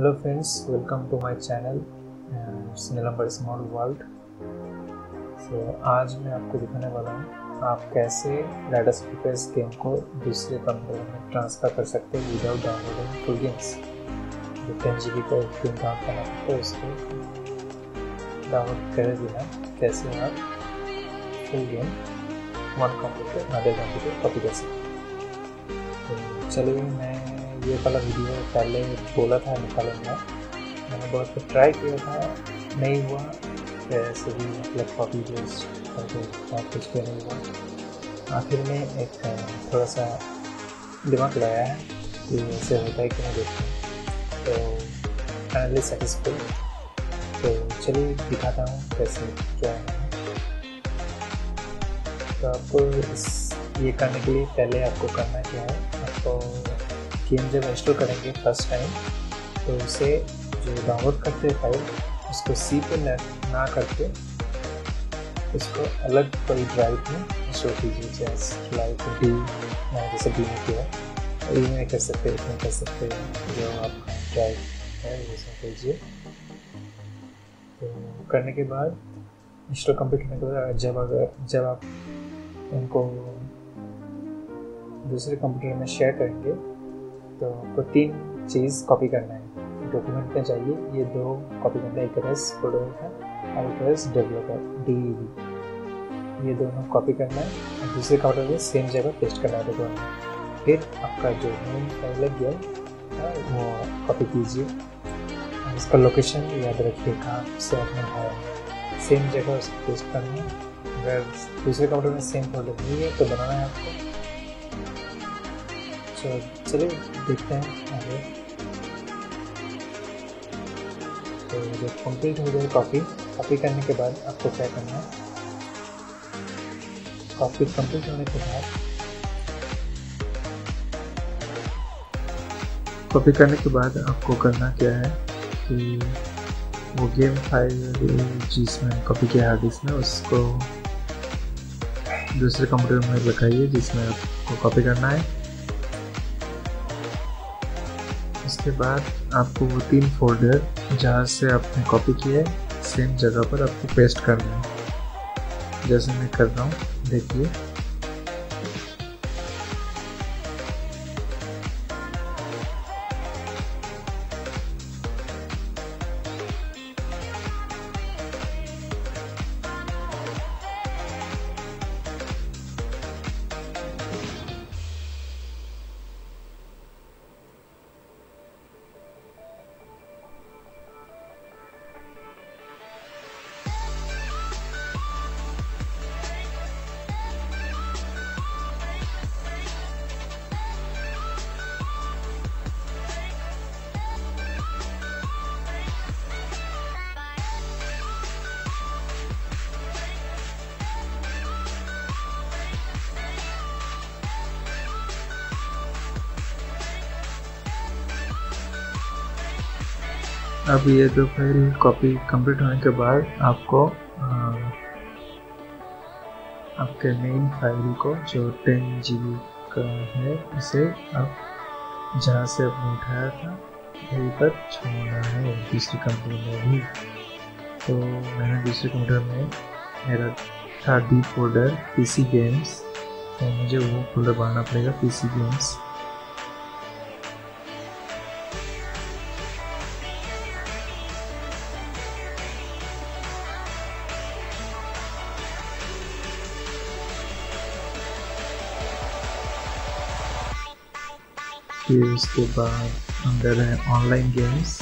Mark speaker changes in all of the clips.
Speaker 1: Hello friends welcome to my channel Neelam small world so आज मैं आपको दिखाने वाला हूँ, आप कैसे डाटा स्पीकर्स गेम को दूसरे कंप्यूटर में ट्रांसफ़र कर सकते हैं विदाउट डाउनलोडिंग फुल गेम्स जो टेन जी बी का गेम डाउन करना पड़ता है उसको डाउनलोड करे बिना कैसे आप full game one computer other computer copy कर सकते तो चलिए मैं ये वाला वीडियो पहले बोला था निकालूँगा। मैंने बहुत कुछ ट्राई किया था, नहीं हुआ। ऐसे भी मतलब कॉपी पेस्ट बहुत कुछ किया नहीं हुआ। आखिर में एक थोड़ा सा दिमाग लगाया है कि ऐसे होता है कि नहीं देखते तो फाइनली सेटिस्फाई तो चलिए दिखाता हूँ कैसे क्या है। तो आपको इस, ये करने के लिए पहले आपको करना क्या है? आपको गेम जब इंस्टॉल करेंगे फ़र्स्ट टाइम तो उसे जो डाउनलोड करते हैं फ़ाइल उसको सी पे ना करके उसको अलग कोई ड्राइव में इंस्टॉल कीजिए, जैसे लाइक डी जैसे डी में किया ई में कर सकते हैं कर सकते जो आपका ड्राइव है सब कीजिए। तो करने के बाद इंस्टॉल कंप्लीट करने के बाद जब अगर, जब आप इनको दूसरे कंप्यूटर में शेयर करेंगे तो आपको तीन चीज़ कॉपी करना है। डॉक्यूमेंट में चाहिए ये दो कॉपी करना है। एक रस फ़ोटो है। और एक रस डेवलपर डी ये दोनों कॉपी करना है। और दूसरे काउंटर में सेम जगह पेस्ट करना है। दोनों फिर आपका जो मेन फ़ाइल लग गया वो कॉपी कीजिए। इसका लोकेशन याद रखिए, कहाँ से आपने है। सेम जगह उसको पेस्ट करना है। अगर दूसरे काउंटर में सेम फोल्डर नहीं है तो बनाना है आपको। तो चलिए, देखते हैं आगे। तो जब कंप्लीट हो जाए कॉपी कॉपी करने के बाद आपको क्या करना है? कॉपी कंप्लीट होने के बाद कॉपी करने के बाद आपको करना क्या है कि वो गेम फ़ाइल जिसमें कॉपी किया हार्ड डिस्क उसको दूसरे कंप्यूटर में लगाइए जिसमें आपको कॉपी करना है। उसके बाद आपको वो तीन फोल्डर जहाँ से आपने कॉपी किया है सेम जगह पर आपको पेस्ट करना है। जैसे मैं कर रहा हूँ, देखिए। अब ये दो फ़ाइल कॉपी कंप्लीट होने के बाद आपको आ, आपके मेन फ़ाइल को जो टेन जी का है उसे आप जहाँ से आपने उठाया था वहीं पर छोड़ना है दूसरी कंप्यूटर में भी। तो मैंने दूसरे कंप्यूटर में मेरा था डी फोल्डर पीसी गेम्स तो मुझे वो फोल्डर बनाना पड़ेगा पीसी गेम्स फिर उसके बाद अंदर है ऑनलाइन गेम्स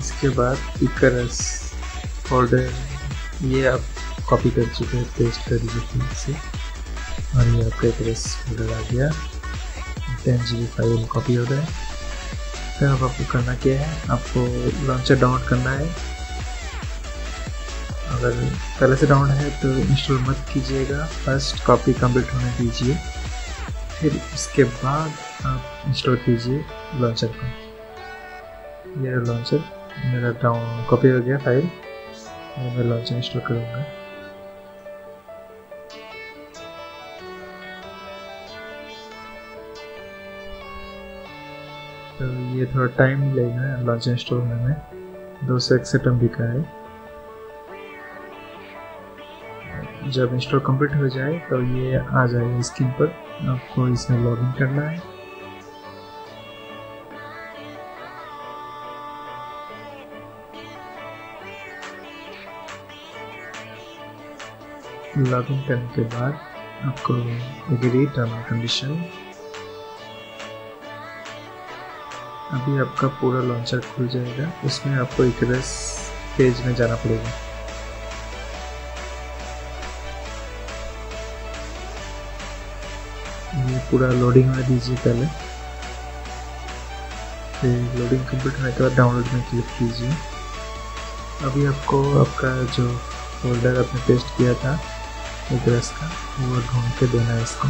Speaker 1: इसके बाद इकरस फोल्डर ये आप कॉपी कर चुके हैं पेस्ट कर दीजिए से और ये आपका इकरस फोल्डर आ गया। Ten G B file copy हो गया फिर अब आपको करना क्या है? आपको लॉन्चर डाउनलोड करना है। अगर पहले से डाउनलोड है तो इंस्टॉल मत कीजिएगा। फ़र्स्ट कॉपी कंप्लीट होने दीजिए। फिर इसके बाद आप इंस्टॉल कीजिए लॉन्चर को। यह लॉन्चर मेरा डाउन कॉपी हो गया फ़ाइल मैं लॉन्चर इंस्टॉल करूँगा। तो ये थोड़ा टाइम लेगा लॉन्च इंस्टॉल होने में दो सौ इकसठ एम का है। जब इंस्टॉल कंप्लीट हो जाए तो ये आ जाएगा स्क्रीन पर। आपको इसमें लॉगिन करना है। लॉगिन करने के बाद आपको एग्री टर्म कंडीशन अभी आपका पूरा लॉन्चर खुल जाएगा। उसमें आपको एक पेज में जाना पड़ेगा। ये पूरा लोडिंग में दीजिए पहले। फिर लोडिंग कंप्लीट होने के बाद डाउनलोड में क्लिक कीजिए। अभी आपको आपका जो फोल्डर आपने पेस्ट किया था एड्रेस का, वो ढूंढ के देना है इसको।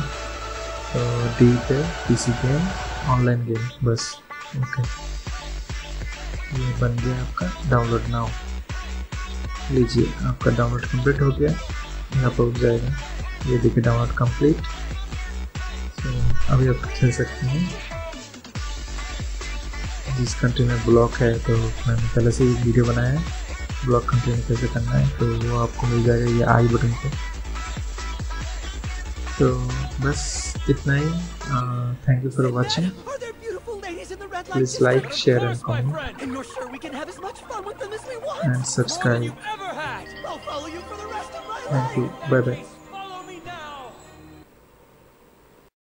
Speaker 1: तो डी पे P C game online game बस। ओके ये बन गया आपका डाउनलोड नाउ लीजिए, आपका डाउनलोड कंप्लीट हो गया। यहाँ पर उठ जाएगा। ये देखिए डाउनलोड कंप्लीट तो अभी आप खेल सकते हैं। जिस कंट्री में ब्लॉक है तो मैंने पहले से ही वीडियो बनाया है। ब्लॉक कंटिन्यू कैसे करना है तो वो आपको मिल जाएगा ये आई बटन पे। तो बस इतना ही। Thank you for watching Please like, share and comment. And you're sure we can have as much fun with them as we want. And subscribe. Thank you. Bye bye.